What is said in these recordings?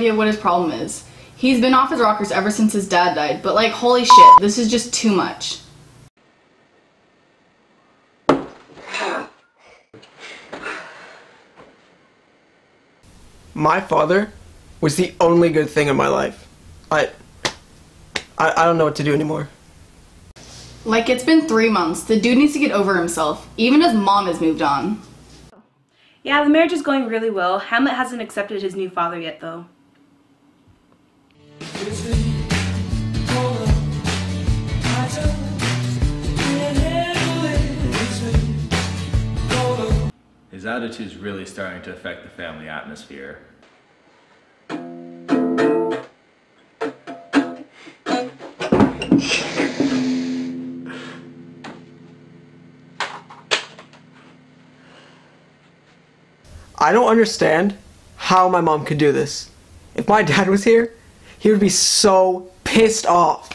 have idea what his problem is. He's been off his rockers ever since his dad died, but like, holy shit, this is just too much. My father was the only good thing in my life. I, I, I don't know what to do anymore. Like, it's been three months. The dude needs to get over himself. Even his mom has moved on. Yeah, the marriage is going really well. Hamlet hasn't accepted his new father yet, though. Attitude's really starting to affect the family atmosphere. I don't understand how my mom could do this. If my dad was here, he would be so pissed off.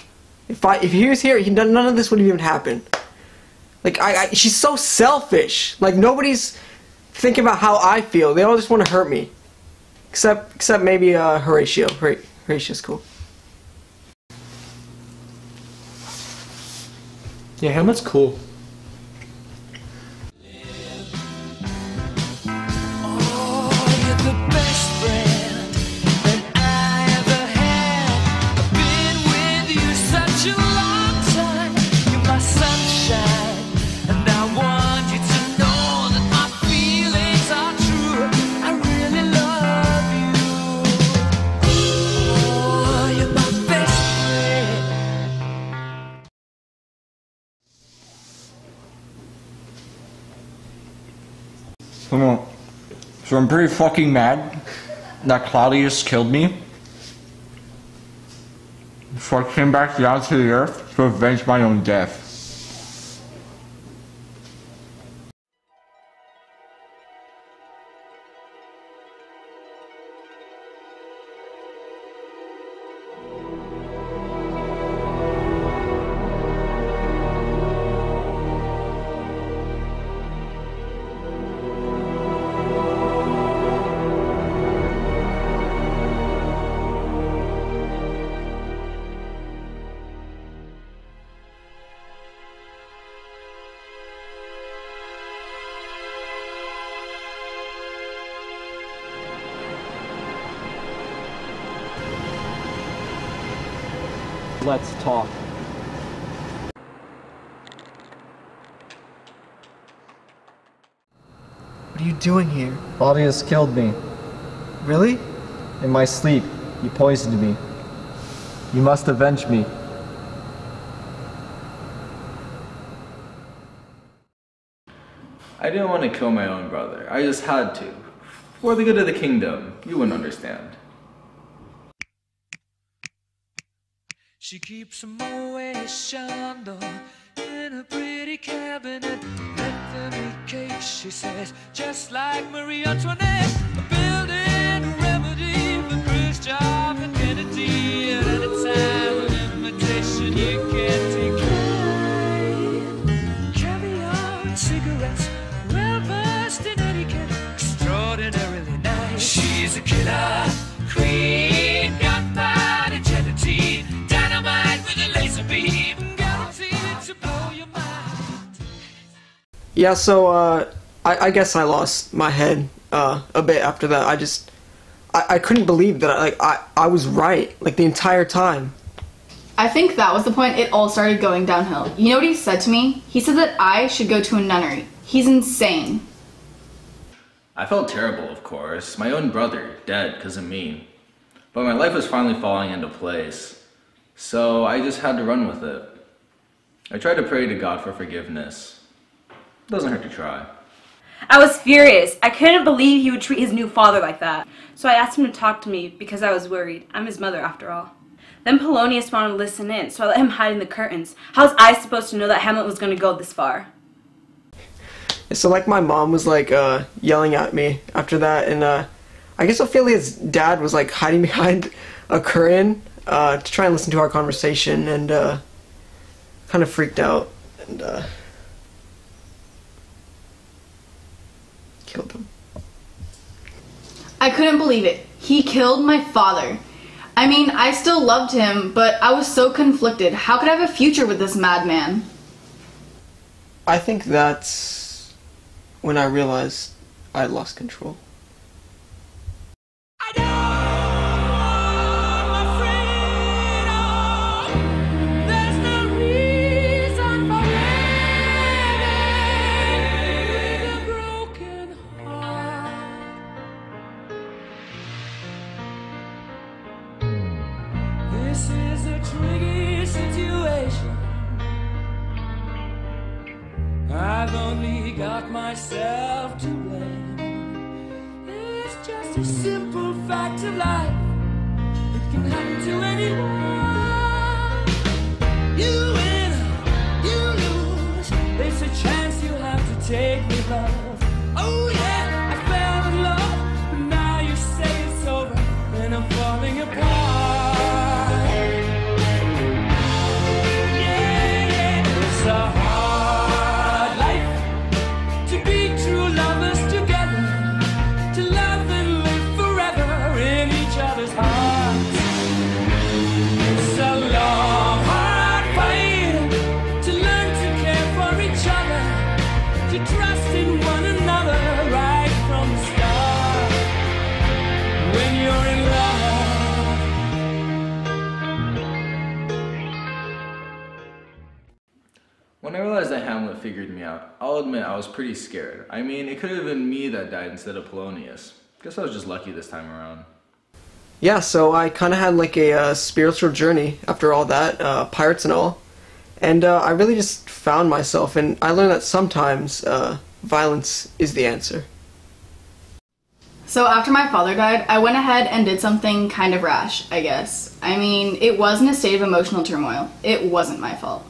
If I if he was here, he, none of this would even happen. Like I, I, she's so selfish. Like nobody's thinking about how I feel. They all just want to hurt me. Except except maybe uh, Horatio. Hor- Horatio's cool. Yeah, Hamlet's cool. So, so I'm pretty fucking mad that Claudius killed me. So I came back down to the earth to avenge my own death. Let's talk. What are you doing here? Claudius killed me. Really? In my sleep, he poisoned me. You must avenge me. I didn't want to kill my own brother. I just had to. For the good of the kingdom. You wouldn't understand. She keeps a Moet Chandon in a pretty cabinet. Anthony cake, she says, just like Marie Antoinette. A building a remedy for Khrushchev and Kennedy. At any time, an invitation you can't decline. Caviar and cigarettes, well versed in etiquette, extraordinarily nice. She's a killer queen, Yeah, so uh, I, I guess I lost my head uh, a bit after that. I just I, I couldn't believe that like I, I was right like the entire time. I think that was the point it all started going downhill. You know what he said to me? He said that I should go to a nunnery. He's insane. I felt terrible, of course. My own brother, dead because of me. But my life was finally falling into place. So I just had to run with it. I tried to pray to God for forgiveness. Doesn't hurt to try. I was furious. I couldn't believe he would treat his new father like that. So I asked him to talk to me because I was worried. I'm his mother after all. Then Polonius wanted to listen in, so I let him hide in the curtains. How was I supposed to know that Hamlet was going to go this far? So like my mom was like uh, yelling at me after that, and uh, I guess Ophelia's dad was like hiding behind a curtain uh, to try and listen to our conversation, and uh, kind of freaked out and killed him. I couldn't believe it. He killed my father. I mean, I still loved him, but I was so conflicted. How could I have a future with this madman? I think that's when I realized I lost control. A simple fact of life. It can happen to anyone. Figured me out, I'll admit I was pretty scared. I mean, it could have been me that died instead of Polonius. Guess I was just lucky this time around. Yeah, so I kind of had like a uh, spiritual journey after all that, uh, pirates and all. And uh, I really just found myself, and I learned that sometimes uh, violence is the answer. So after my father died, I went ahead and did something kind of rash, I guess. I mean, it was in a state of emotional turmoil. It wasn't my fault.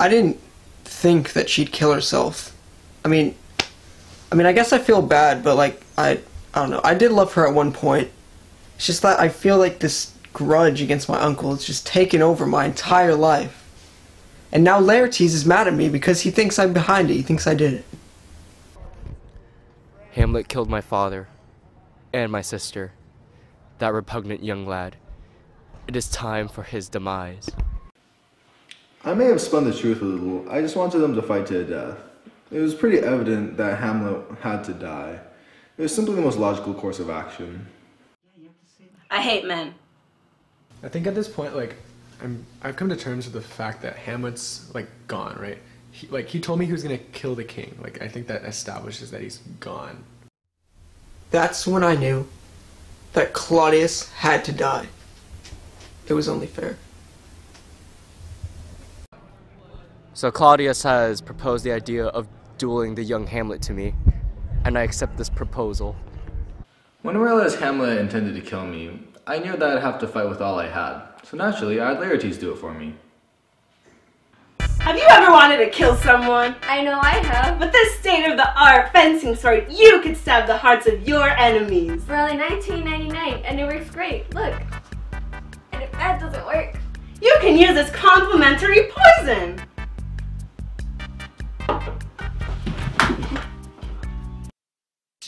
I didn't think that she'd kill herself. I mean, I mean, I guess I feel bad, but like, I, I don't know. I did love her at one point. It's just that I feel like this grudge against my uncle has just taken over my entire life. And now Laertes is mad at me because he thinks I'm behind it. He thinks I did it. Hamlet killed my father and my sister, that repugnant young lad. It is time for his demise. I may have spun the truth a little. I just wanted them to fight to the death. It was pretty evident that Hamlet had to die. It was simply the most logical course of action. I hate men. I think at this point, like, I'm I've come to terms with the fact that Hamlet's like gone, right? He, like he told me he was gonna kill the king. Like I think that establishes that he's gone. That's when I knew that Claudius had to die. It was only fair. So Claudius has proposed the idea of dueling the young Hamlet to me, and I accept this proposal. When I realized Hamlet intended to kill me, I knew that I'd have to fight with all I had. So naturally, I had Laertes do it for me. Have you ever wanted to kill someone? I know I have. With this state-of-the-art fencing sword, you could stab the hearts of your enemies. For only $19.99 and it works great. Look. And if that doesn't work, You can use this complimentary poison.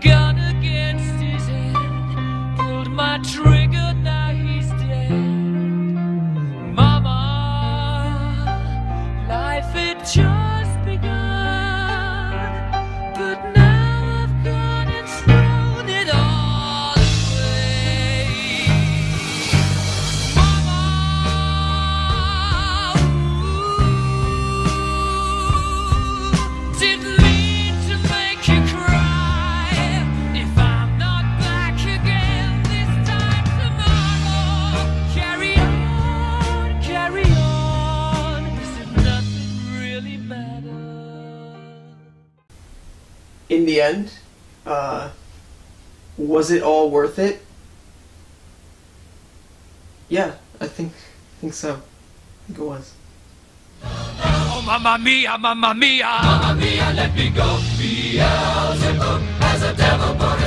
gun against his head, pulled my trigger, now he's dead. Mama, life had just begun, but now. in the end, uh, was it all worth it? Yeah, I think I think so. I think it was. Oh, mamma mia, mamma mia, mamma mia, let me go. Beelzebub has a devil, but